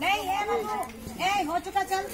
नहीं है ए हो चुका चल।